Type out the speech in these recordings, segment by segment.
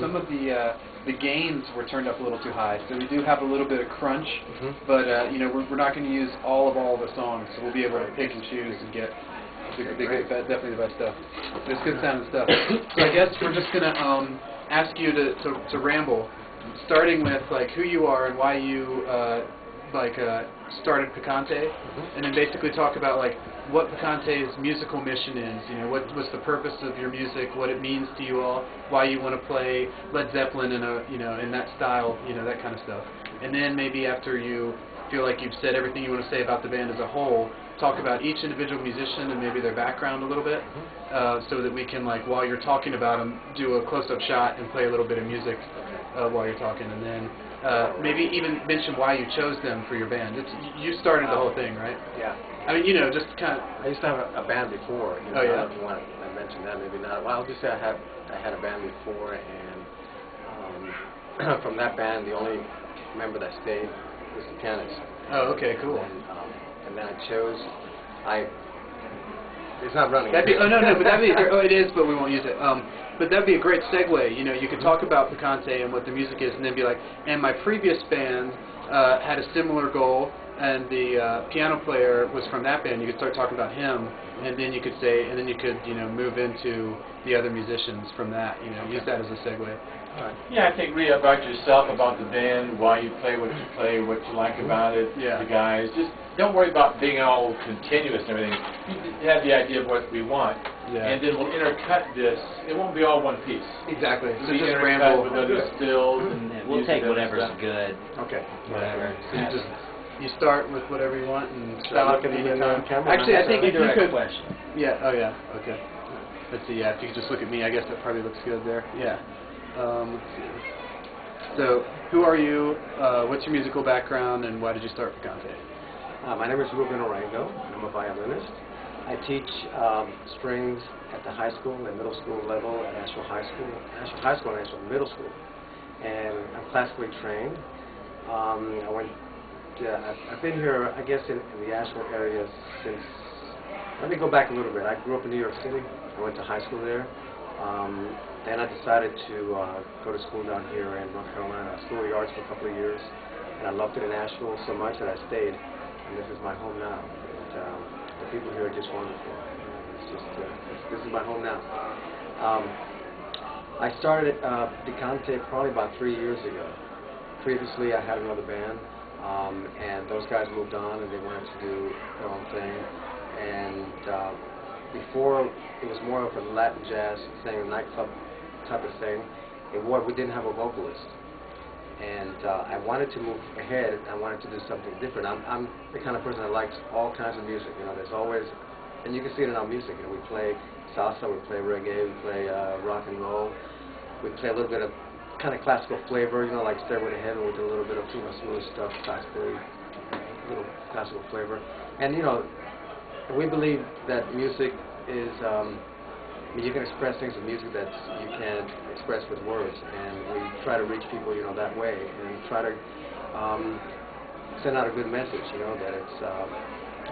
some of the uh, the gains were turned up a little too high, so we do have a little bit of crunch. Mhm. But uh, you know, we're, we're not going to use all of all the songs, so we'll be able to pick and choose and get the, the, good- definitely the best stuff. It's good sounding stuff. So I guess we're just going to um, ask you to, to to ramble, starting with like who you are and why you uh, like uh, started Picante, and then basically talk about like what Picante's musical mission is. You know, what what's the purpose of your music, what it means to you all, why you want to play Led Zeppelin in a you know in that style, you know that kind of stuff. And then maybe after you feel like you've said everything you want to say about the band as a whole, talk about each individual musician and maybe their background a little bit, uh, so that we can like while you're talking about them, do a close-up shot and play a little bit of music uh, while you're talking, and then. Uh, maybe even mention why you chose them for your band. It's, you started the whole thing, right? Yeah. I mean, you know, just kind of. I used to have a, a band before. You know, Oh, yeah? I don't know if you want to mention that, maybe not. Well, I'll just say I had I had a band before, and um, from that band, the only member that stayed was the pianist. Oh, okay, cool. And, um, and then I chose. I. It's not running. That'd be. Oh no, no, but that'd be. Oh, it is, but we won't use it. Um, but that'd be a great segue. You know, you could talk about Picante and what the music is, and then be like, and my previous band uh, had a similar goal, and the uh, piano player was from that band. You could start talking about him, and then you could say, and then you could, you know, move into the other musicians from that. You know, use that as a segue. All right. Yeah, I think really about yourself, about the band, why you play what you play, what you like about it, Yeah. the guys. Just don't worry about being all continuous and everything. You have the idea of what we want, Yeah. and then we'll intercut this. It won't be all one piece. Exactly. So be just intercut ramble. with other stills and Yeah, we'll take whatever's stuff. good, Okay. whatever. So you just you start with whatever you want and Stop stop and any then, uh, camera Actually, I think if you could. question. Yeah. Oh, yeah. Okay. Let's see. Yeah. If you could just look at me, I guess that probably looks good there. Yeah. Um, let's see. So, who are you? Uh, what's your musical background, and why did you start Picante? Uh, my name is Ruben Orengo. I'm a violinist. I teach um, strings at the high school and middle school level at Asheville High School, Asheville High School and Asheville Middle School. And I'm classically trained. Um, I went. Yeah, I've, I've been here, I guess, in, in the Asheville area since. Let me go back a little bit. I grew up in New York City. I went to high school there. Um, then I decided to uh, go to school down here in North Carolina, School of the Arts for a couple of years. And I loved it in Asheville so much that I stayed. And this is my home now. And, um, the people here are just wonderful. It's just, uh, this is my home now. Um, I started uh, Picante probably about three years ago. Previously, I had another band, um, and those guys moved on, and they wanted to do their own thing. And uh, before, it was more of a Latin jazz thing, a nightclub type of thing. It was, we didn't have a vocalist and uh, I wanted to move ahead. I wanted to do something different. I'm, I'm the kind of person that likes all kinds of music. You know, there's always, and you can see it in our music. You know, we play salsa, we play reggae, we play uh, rock and roll. We play a little bit of kind of classical flavor. You know, like Stairway to Heaven. Do a little bit of you smooth stuff, classically, a little classical flavor. And you know, we believe that music is, um, you can express things in music that you can't express with words, and we try to reach people, you know, that way, and try to um, send out a good message, you know, that it's uh,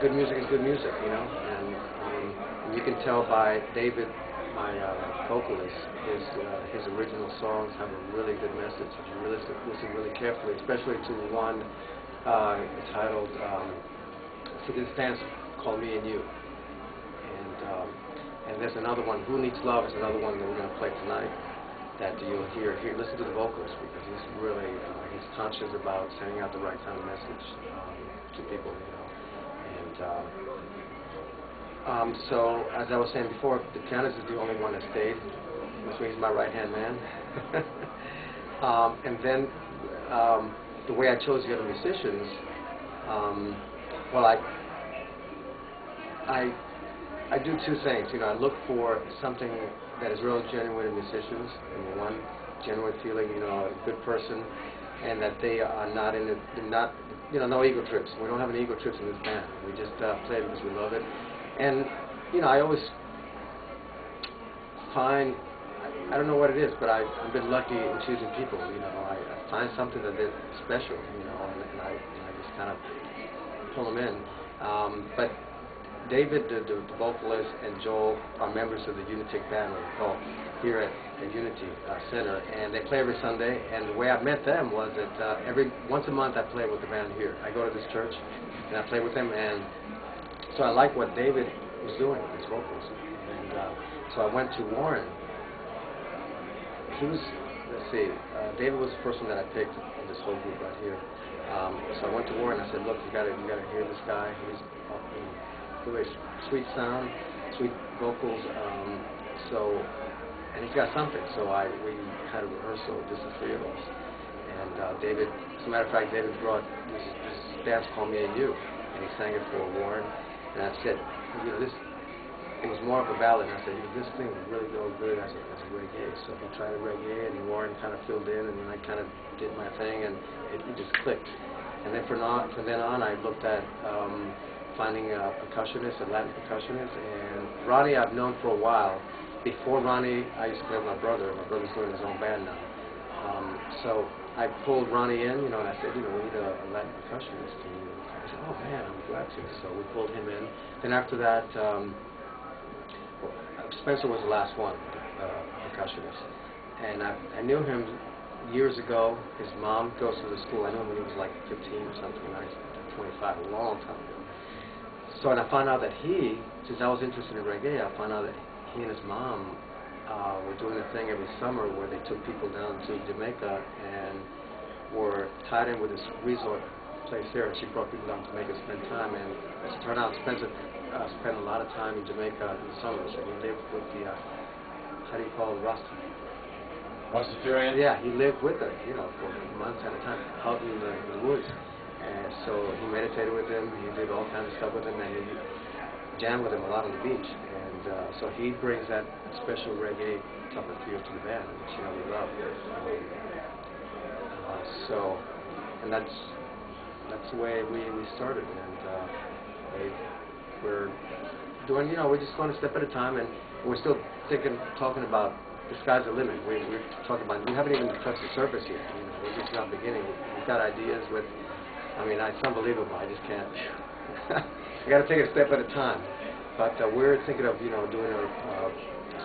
good music is good music, you know, and um, you can tell by David, my uh, vocalist, his uh, his original songs have a really good message. If you really listen, listen really carefully, especially to one uh, titled um, "For This Dance Called Me and You," and um, and there's another one, Who Needs Love is another one that we're going to play tonight that you'll hear. Here, listen to the vocalist because he's really, uh, he's conscious about sending out the right kind of message um, to people, you know. And uh, um, so, as I was saying before, the pianist is the only one that stayed, which means my right-hand man. um, and then um, the way I chose the other musicians, um, well, I, I I do two things. You know, I look for something that is real genuine in musicians. Number one, genuine feeling, you know, a good person, and that they are not in it, not, you know, no ego trips. We don't have any ego trips in this band. We just uh, play because we love it. And, you know, I always find, I, don't know what it is, but I, I've been lucky in choosing people. You know, I, I find something that is special, you know, and, and, I, and I just kind of pull them in. Um, but David, the, the vocalist, and Joel are members of the Unitic Band, what we call, here at, at Unity uh, Center, and they play every Sunday. And the way I met them was that uh, every once a month I play with the band here. I go to this church and I play with them, and so I like what David was doing with his vocals. And uh, so I went to Warren. He was, let's see, uh, David was the first one that I picked in this whole group right here. Um, so I went to Warren. I said, "Look, you got to, you got to hear this guy. He's uh, really sweet sound, sweet vocals. Um, so, and he's got something. So I, we had a rehearsal, just the three of us. And uh, David, as a matter of fact, David brought this, this dance called Me and You, and he sang it for Warren. And I said, you know, this, it was more of a ballad. And I said, this thing would really go good as a, as a reggae. So he tried a reggae, and Warren kind of filled in, and then I kind of did my thing, and it, it just clicked. And then from, on, from then on, I looked at um, finding a percussionist, a Latin percussionist. And Ronnie, I've known for a while. Before Ronnie, I used to play with my brother. My brother's doing his own band now. Um, so I pulled Ronnie in, you know, and I said, you know, we need a, a Latin percussionist. And he said, oh man, I'm glad to. So we pulled him in. Then after that, um, Spencer was the last one, uh, percussionist. And I, I knew him years ago. His mom goes to the school. I knew him when he was like 15 or something. I was 25, a long time ago. So and I found out that he, since I was interested in reggae, I found out that he and his mom uh, were doing a thing every summer where they took people down to Jamaica and were tied in with this resort place here. And she brought people down to Jamaica to spend time. And as it turned out, Spencer uh, spent a lot of time in Jamaica in the summers. And he lived with the, uh, how do you call it, Rasta? Rastafarian? Yeah, he lived with them, you know, for months at a time, out in the, in the woods. So he meditated with them, he did all kinds of stuff with them, and he jammed with them a lot on the beach. And uh, so he brings that special reggae type of feel to the band, which you know we love. Um, uh, so, and that's that's the way we, we started, and uh, they, we're doing, you know, we're just going a step at a time, and we're still thinking, talking about the sky's the limit. We, we're talking about, we haven't even touched the surface yet. You know, we're just now beginning. We've got ideas with, I mean, it's unbelievable. I just can't. I got to take it a step at a time. But uh, we're thinking of, you know, doing a uh,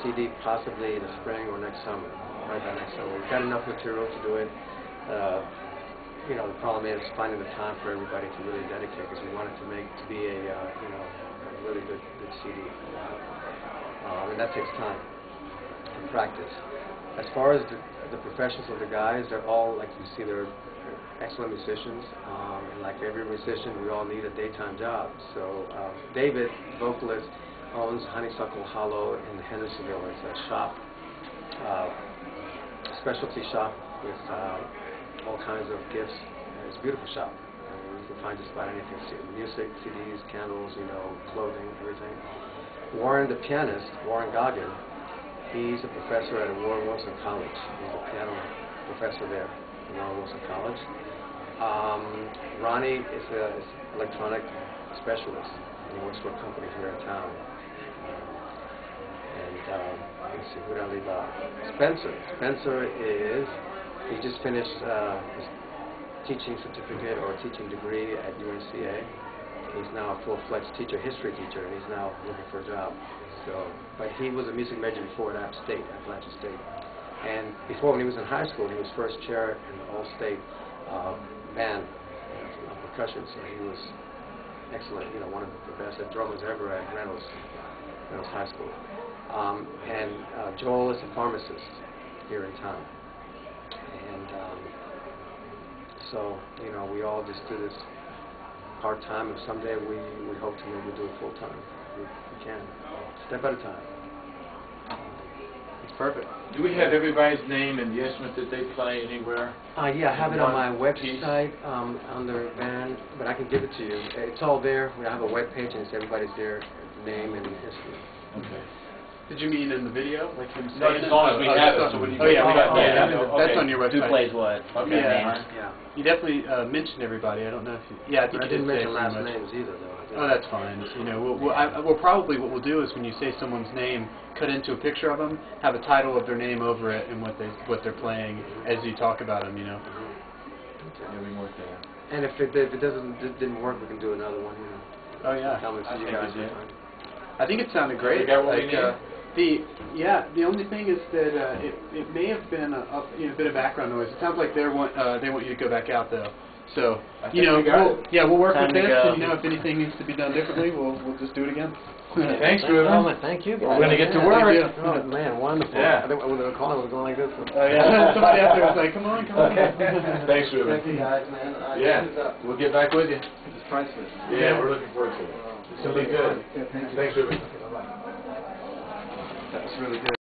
CD possibly in the spring or next summer, right by next summer. We've got enough material to do it. Uh, you know, the problem is finding the time for everybody to really dedicate because we want it to make to be a, uh, you know, a really good, good CD. Uh, and that takes time and practice. As far as the, the professions of the guys, they're all, like you see, they're excellent musicians. Um, and like every musician, we all need a daytime job. So um, David, vocalist, owns Honeysuckle Hollow in Hendersonville. It's a shop, uh, specialty shop with uh, all kinds of gifts. It's a beautiful shop. You can find just about anything. Music, CDs, candles, you know, clothing, everything. Warren, the pianist, Warren Goggin, he's a professor at Warren Wilson College. He's a piano professor there at Warren Wilson College. Um, Ronnie is an electronic specialist, and he works for a company here in town. And um, let's see, who did I leave out? Spencer. Spencer is, he just finished uh, his teaching certificate or teaching degree at UNCA. He's now a full-fledged teacher, history teacher, and he's now looking for a job. So, but he was a music major before at App State, Appalachian State. And before, when he was in high school, he was first chair in the All-State uh, band uh, percussion. So he was excellent, you know, one of the best drummers ever at Reynolds, Reynolds High School. Um, and uh, Joel is a pharmacist here in town. And um, so, you know, we all just do this part time, and someday we, we hope to maybe do it full time. We, we can, step at a time. Perfect. Do we have everybody's name and the instrument that they play anywhere? Uh, yeah, I have it on my website um, under band, but I can give it to you. It's all there. I have a web page, and it's everybody's there, name and history. Okay. Did you mean in the video, like him No, as long as we Oh, have that's it, so on- when you Oh, yeah, we got that. yeah, That's- okay. That's on your website. Who website. plays what? Okay. Yeah. Yeah. You definitely uh, mentioned everybody. I don't know if you... Yeah, I think I you did didn't say mention last much. names either, though. Oh, that's fine. You know, we'll, we'll, I, we'll probably what we'll do is when you say someone's name, cut into a picture of them, have a title of their name over it and what they what they're playing as you talk about them. You know. Yeah, we work there. And if it, if it doesn't, it didn't work, we can do another one, you know. Oh yeah. Come and I you think guys we did. sometime. I think it sounded great. We got what we like, need? uh, the yeah, the only thing is that uh, it it may have been a, a you know, bit of background noise. It sounds like they want uh, they want you to go back out though. So I you know, we we'll, yeah, we'll work Time with to this, and you know, if anything needs to be done differently, we'll we'll just do it again. Thanks, Well, Ruben. Thank you. We're gonna get to work. Thank. Oh, man, wonderful. Yeah. I think when the call was going like this. Oh yeah, somebody out there was like, "Come on, come on." Okay. Thanks, Ruben. Thank you guys, man. Uh, Yeah, this is, uh, we'll get back with you. this is priceless. Yeah, we're looking forward to it. It's gonna be good. Yeah, thank you. Thanks, Ruben. That was really good.